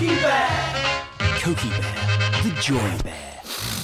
Cokie Bear. Cokie Bear, the Joy Bear.